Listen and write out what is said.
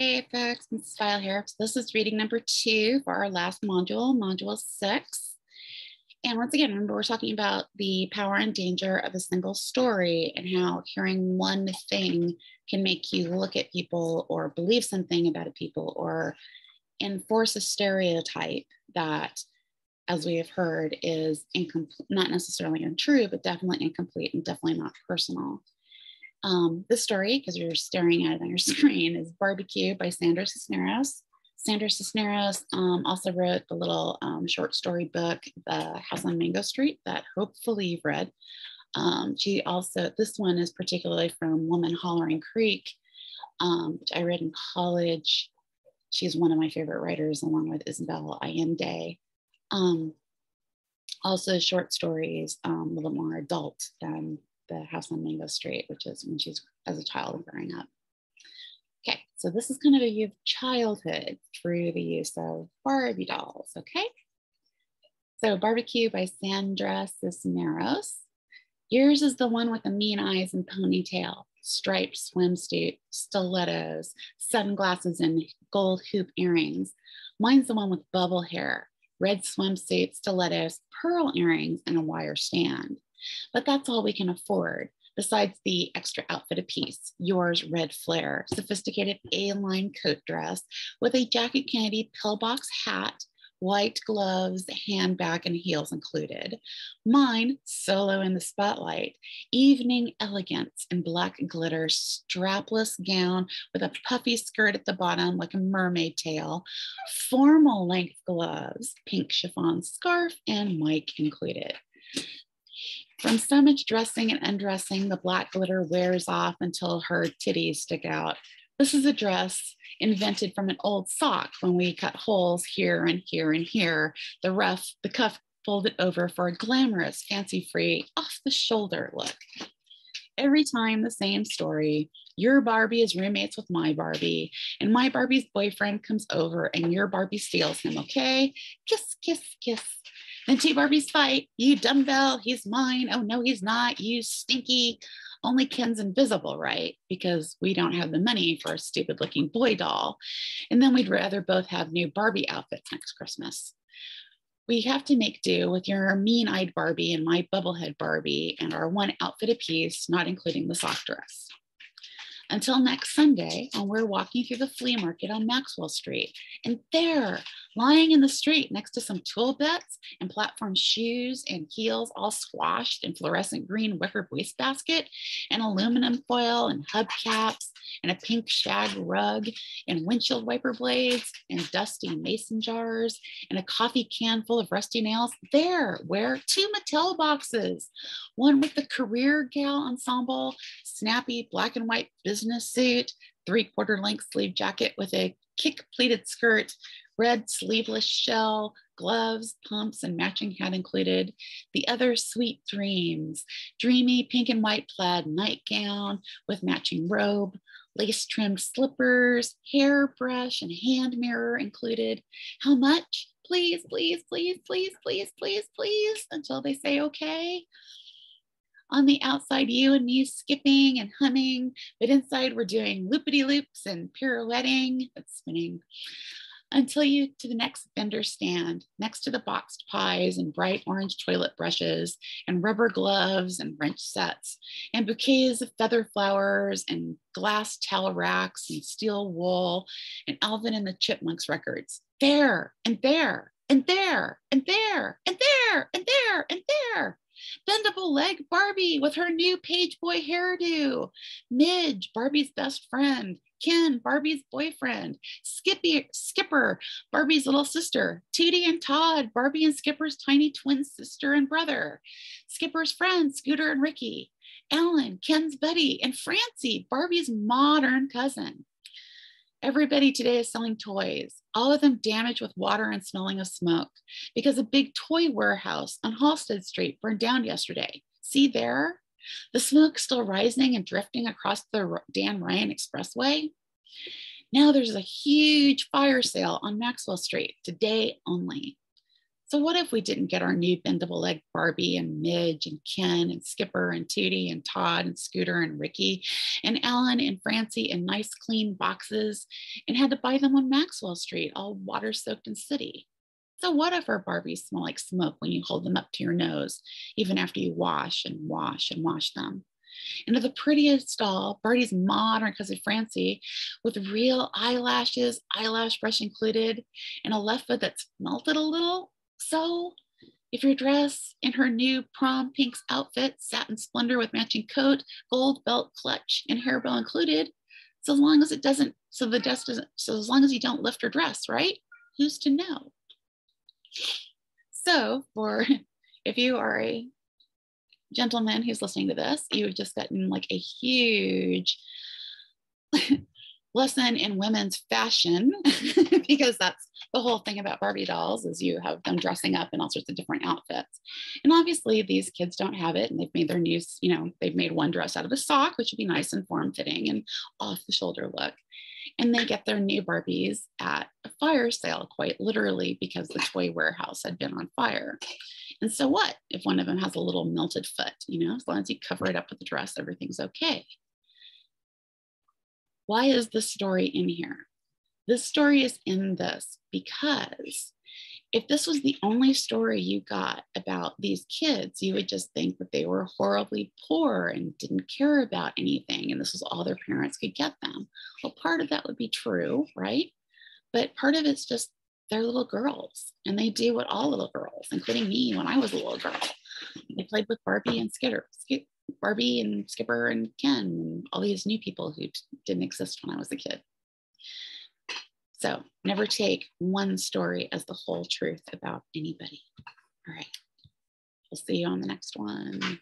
Hey folks, Mrs. Feil here. So this is reading number two for our last module, module six. And once again, remember we're talking about the power and danger of a single story and how hearing one thing can make you look at people or believe something about a people or enforce a stereotype that, as we have heard, is incomplete, not necessarily untrue, but definitely incomplete and definitely not personal. Um, the story, because you're staring at it on your screen, is Barbie-Q by Sandra Cisneros. Sandra Cisneros um, also wrote the little um, short story book, The House on Mango Street, that hopefully you've read. Um, she also, this one is particularly from Woman Hollering Creek, um, which I read in college. She's one of my favorite writers, along with Isabel Allende. Um, also, short stories, um, a little more adult than the house on Mango Street, which is when she's as a child growing up. Okay, so this is kind of a view of childhood through the use of Barbie dolls, okay? So Barbie-Q by Sandra Cisneros. Yours is the one with the mean eyes and ponytail, striped swimsuit, stilettos, sunglasses, and gold hoop earrings. Mine's the one with bubble hair, red swimsuit, stilettos, pearl earrings, and a wire stand. But that's all we can afford. Besides the extra outfit apiece, yours red flare, sophisticated A-line coat dress with a Jackie Kennedy pillbox hat, white gloves, handbag, and heels included. Mine, solo in the spotlight, evening elegance in black glitter, strapless gown with a puffy skirt at the bottom like a mermaid tail, formal length gloves, pink chiffon scarf, and mic included. From so much dressing and undressing, the black glitter wears off until her titties stick out. This is a dress invented from an old sock when we cut holes here and here and here. The rough, the cuff folded over for a glamorous, fancy free, off the shoulder look. Every time the same story. Your Barbie is roommates with my Barbie, and my Barbie's boyfriend comes over and your Barbie steals him, okay? Kiss, kiss, kiss. Then two Barbies fight. You dumbbell, he's mine. Oh, no, he's not. You stinky. Only Ken's invisible, right? Because we don't have the money for a stupid looking boy doll. And then we'd rather both have new Barbie outfits next Christmas. We have to make do with your mean eyed Barbie and my bubblehead Barbie and our one outfit apiece, not including the sock dress. Until next Sunday, when we're walking through the flea market on Maxwell Street, and there, lying in the street next to some tool bits and platform shoes and heels all squashed in fluorescent green wicker wastebasket and aluminum foil and hubcaps and a pink shag rug and windshield wiper blades and dusty mason jars and a coffee can full of rusty nails. There, where two Mattel boxes, one with the career gal ensemble, snappy black and white business suit, three quarter length sleeve jacket with a kick pleated skirt, red sleeveless shell, gloves, pumps, and matching hat included. The other sweet dreams, dreamy pink and white plaid nightgown with matching robe, lace trimmed slippers, hairbrush, and hand mirror included. How much? Please, please, please, please, please, please, please, until they say okay. On the outside, you and me skipping and humming, but inside we're doing loopity loops and pirouetting, but spinning until you to the next vendor stand next to the boxed pies and bright orange toilet brushes and rubber gloves and wrench sets and bouquets of feather flowers and glass towel racks and steel wool and Alvin and the Chipmunks records. There and there and there and there and there. Bendable leg Barbie with her new page boy hairdo. Midge, Barbie's best friend. Ken, Barbie's boyfriend, Skippy, Skipper, Barbie's little sister, Tootie and Todd, Barbie and Skipper's tiny twin sister and brother, Skipper's friends, Scooter and Ricky, Ellen, Ken's buddy, and Francie, Barbie's modern cousin. Everybody today is selling toys, all of them damaged with water and smelling of smoke because a big toy warehouse on Halsted Street burned down yesterday. See there? The smoke still rising and drifting across the Dan Ryan Expressway. Now there's a huge fire sale on Maxwell Street today only. So what if we didn't get our new bendable leg Barbie and Midge and Ken and Skipper and Tootie and Todd and Scooter and Ricky and Ellen and Francie in nice clean boxes and had to buy them on Maxwell Street, all water soaked and city? So what if our Barbies smell like smoke when you hold them up to your nose, even after you wash and wash and wash them? And the prettiest doll, Birdie's modern cousin Francie, with real eyelashes, eyelash brush included, and a left foot that's melted a little. So if your dress in her new prom pinks outfit, satin splendor with matching coat, gold belt clutch, and hair bow included, so long as it doesn't, so the dress doesn't, so as long as you don't lift her dress, right? Who's to know? So for if you are a gentleman who's listening to this, you've just gotten like a huge lesson in women's fashion because that's the whole thing about Barbie dolls is you have them dressing up in all sorts of different outfits. And obviously these kids don't have it and they've made their new, you know, they've made one dress out of a sock, which would be nice and form fitting and off the shoulder look. And they get their new Barbies at a fire sale, quite literally, because the toy warehouse had been on fire. And so what if one of them has a little melted foot? You know, as long as you cover it up with the dress, everything's okay. Why is this story in here? This story is in this because if this was the only story you got about these kids, you would just think that they were horribly poor and didn't care about anything, and this was all their parents could get them. Well, part of that would be true, right? But part of it's just they're little girls, and they do what all little girls, including me when I was a little girl. They played with Barbie and Skitter, Barbie and Skipper and Ken, and all these new people who didn't exist when I was a kid. So never take one story as the whole truth about anybody. All right. We'll see you on the next one.